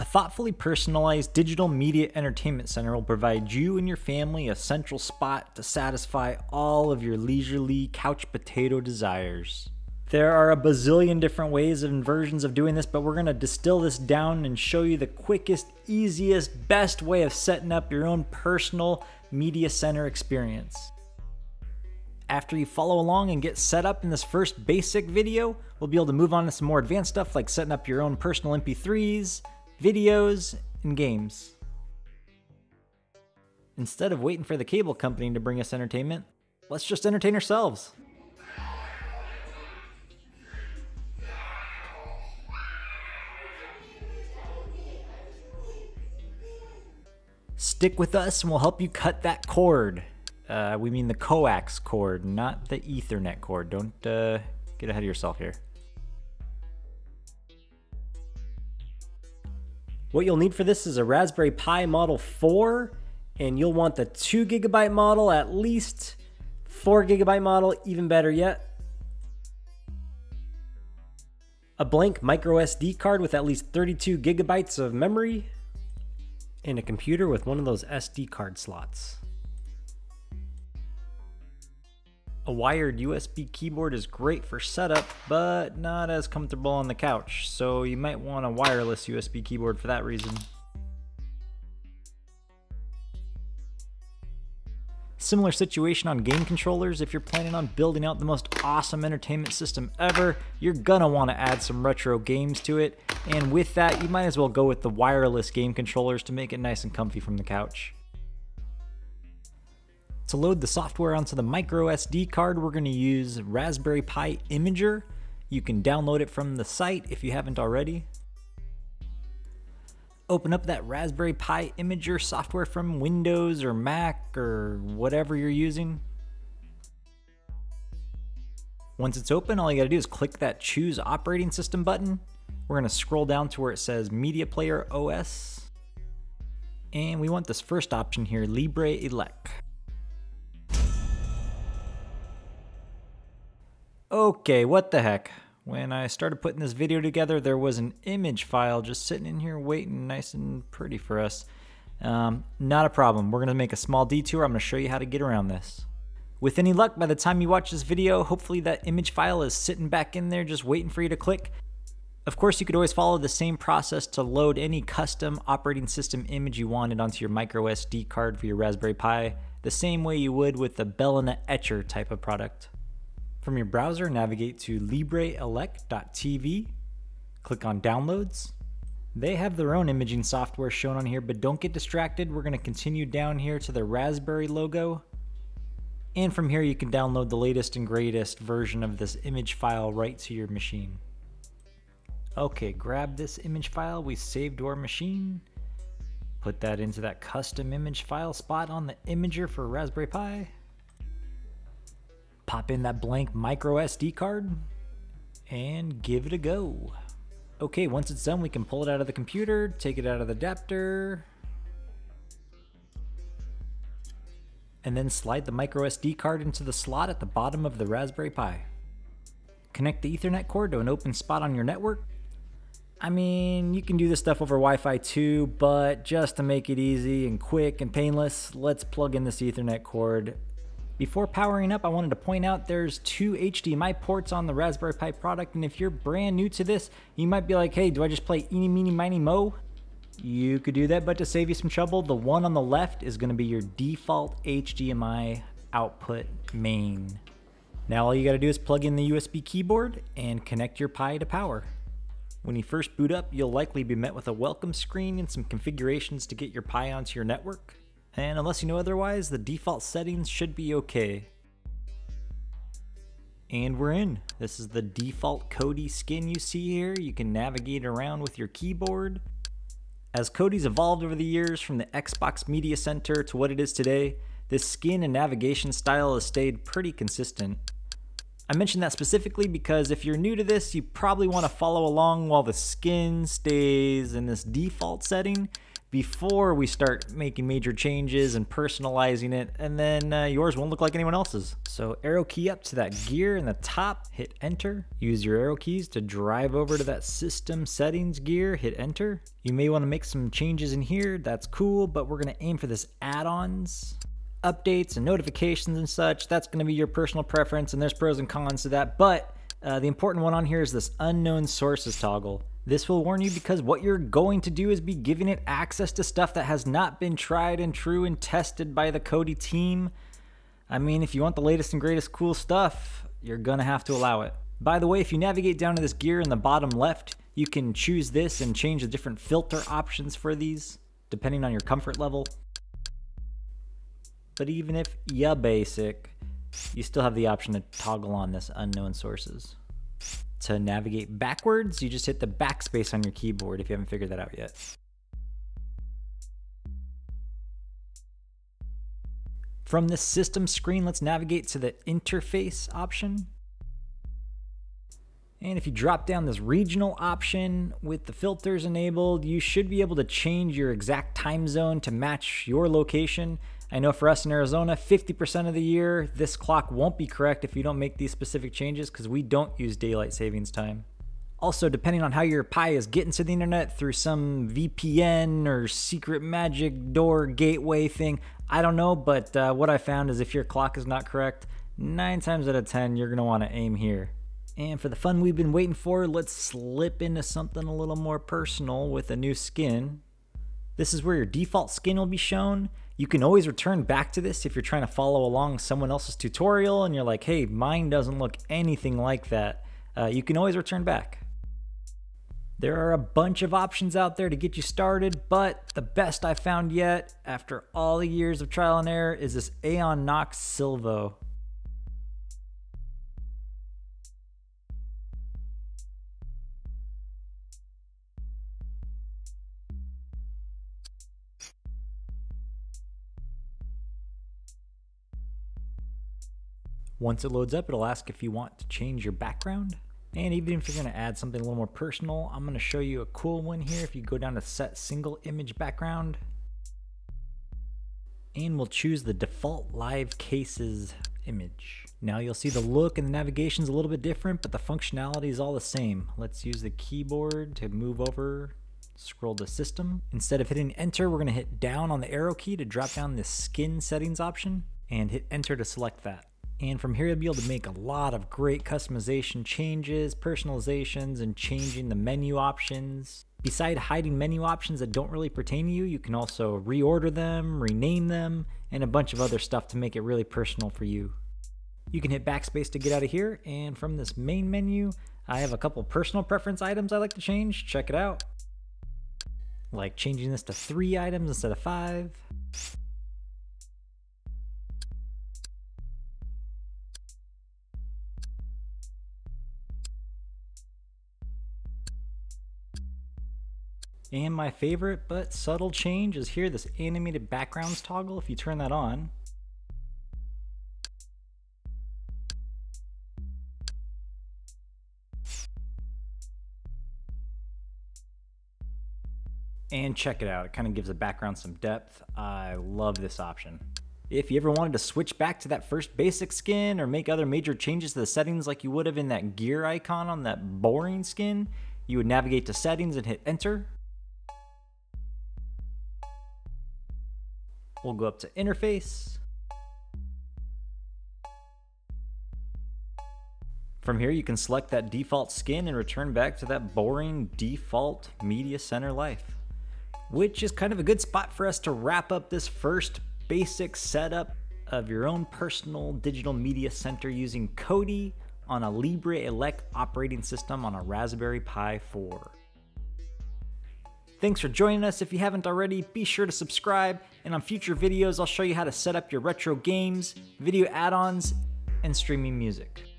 A thoughtfully personalized digital media entertainment center will provide you and your family a central spot to satisfy all of your leisurely couch potato desires. There are a bazillion different ways and versions of doing this, but we're to distill this down and show you the quickest, easiest, best way of setting up your own personal media center experience. After you follow along and get set up in this first basic video, we'll be able to move on to some more advanced stuff like setting up your own personal MP3s, videos, and games. Instead of waiting for the cable company to bring us entertainment, let's just entertain ourselves. Stick with us and we'll help you cut that cord. Uh, we mean the coax cord, not the Ethernet cord. Don't uh, get ahead of yourself here. What you'll need for this is a Raspberry Pi Model 4, and you'll want the 2 gigabyte model, at least 4 gigabyte model, even better yet. A blank micro SD card with at least 32 gigabytes of memory, and a computer with one of those SD card slots. A wired USB keyboard is great for setup, but not as comfortable on the couch, so you might want a wireless USB keyboard for that reason. Similar situation on game controllers. If you're planning on building out the most awesome entertainment system ever, you're gonna wanna add some retro games to it. And with that, you might as well go with the wireless game controllers to make it nice and comfy from the couch. To load the software onto the micro SD card, we're gonna use Raspberry Pi Imager. You can download it from the site if you haven't already open up that Raspberry Pi Imager software from Windows or Mac or whatever you're using. Once it's open, all you gotta do is click that Choose Operating System button. We're gonna scroll down to where it says Media Player OS. And we want this first option here, LibreELEC. Okay, what the heck? When I started putting this video together, there was an image file just sitting in here waiting nice and pretty for us. Um, not a problem. We're going to make a small detour. I'm going to show you how to get around this. With any luck, by the time you watch this video, hopefully that image file is sitting back in there just waiting for you to click. Of course, you could always follow the same process to load any custom operating system image you wanted onto your micro SD card for your Raspberry Pi, the same way you would with the balenaEtcher type of product. From your browser, navigate to libreelec.tv, click on Downloads. They have their own imaging software shown on here, but don't get distracted. We're going to continue down here to the Raspberry logo. And from here, you can download the latest and greatest version of this image file right to your machine. Okay, grab this image file we saved to our machine. Put that into that custom image file spot on the imager for Raspberry Pi pop in that blank micro SD card and give it a go. Okay, once it's done, we can pull it out of the computer, take it out of the adapter, and then slide the micro SD card into the slot at the bottom of the Raspberry Pi. Connect the Ethernet cord to an open spot on your network. I mean, you can do this stuff over Wi-Fi too, but just to make it easy and quick and painless, let's plug in this Ethernet cord before powering up, I wanted to point out there's two HDMI ports on the Raspberry Pi product, and if you're brand new to this, you might be like, hey, do I just play eeny, meeny, miny, mo? You could do that, but to save you some trouble, the one on the left is going to be your default HDMI output main. Now all you got to do is plug in the USB keyboard and connect your Pi to power. When you first boot up, you'll likely be met with a welcome screen and some configurations to get your Pi onto your network and unless you know otherwise, the default settings should be okay. And we're in. This is the default Kodi skin you see here. You can navigate around with your keyboard. As Kodi's evolved over the years from the Xbox Media Center to what it is today, this skin and navigation style has stayed pretty consistent. I mention that specifically because if you're new to this, you probably want to follow along while the skin stays in this default setting before we start making major changes and personalizing it, and then uh, yours won't look like anyone else's. So arrow key up to that gear in the top, hit enter. Use your arrow keys to drive over to that system settings gear, hit enter. You may want to make some changes in here, that's cool, but we're gonna aim for this add-ons updates and notifications and such. That's going to be your personal preference, and there's pros and cons to that. But uh, the important one on here is this unknown sources toggle. This will warn you because what you're going to do is be giving it access to stuff that has not been tried and true and tested by the Kodi team. I mean, if you want the latest and greatest cool stuff, you're gonna have to allow it. By the way, if you navigate down to this gear in the bottom left, you can choose this and change the different filter options for these, depending on your comfort level. But even if you're basic, you still have the option to toggle on this unknown sources. To navigate backwards, you just hit the backspace on your keyboard if you haven't figured that out yet. From the system screen, let's navigate to the interface option. And if you drop down this regional option with the filters enabled, you should be able to change your exact time zone to match your location. I know for us in Arizona, 50% of the year, this clock won't be correct if you don't make these specific changes because we don't use daylight savings time. Also, depending on how your Pi is getting to the internet through some VPN or secret magic door gateway thing, I don't know, but uh, what I found is if your clock is not correct, 9 times out of 10, you're going to want to aim here. And for the fun we've been waiting for, let's slip into something a little more personal with a new skin. This is where your default skin will be shown. You can always return back to this if you're trying to follow along someone else's tutorial and you're like, hey, mine doesn't look anything like that. Uh, you can always return back. There are a bunch of options out there to get you started, but the best I found yet, after all the years of trial and error, is this Aeon Nox Silvo. Once it loads up, it'll ask if you want to change your background. And even if you're to add something a little more personal, I'm to show you a cool one here. If you go down to set single image background, and we'll choose the default live cases image. Now you'll see the look and the navigation is a little bit different, but the functionality is all the same. Let's use the keyboard to move over, scroll to system. Instead of hitting enter, we're gonna hit down on the arrow key to drop down the skin settings option and hit enter to select that. And from here, you'll be able to make a lot of great customization changes, personalizations, and changing the menu options. Beside hiding menu options that don't really pertain to you, you can also reorder them, rename them, and a bunch of other stuff to make it really personal for you. You can hit backspace to get out of here, and from this main menu, I have a couple personal preference items I like to change. Check it out. Like changing this to three items instead of five. And my favorite but subtle change is here, this animated backgrounds toggle. If you turn that on, And check it out, it kind of gives the background some depth. I love this option. If you ever wanted to switch back to that first basic skin or make other major changes to the settings like you would have in that gear icon on that boring skin, you would navigate to settings and hit enter, We'll go up to interface. From here, you can select that default skin and return back to that boring default media center life, which is kind of a good spot for us to wrap up this first basic setup of your own personal digital media center using Kodi on a LibreELEC operating system on a Raspberry Pi 4. Thanks for joining us. If you haven't already, be sure to subscribe, and on future videos, I'll show you how to set up your retro games, video add ons, and streaming music.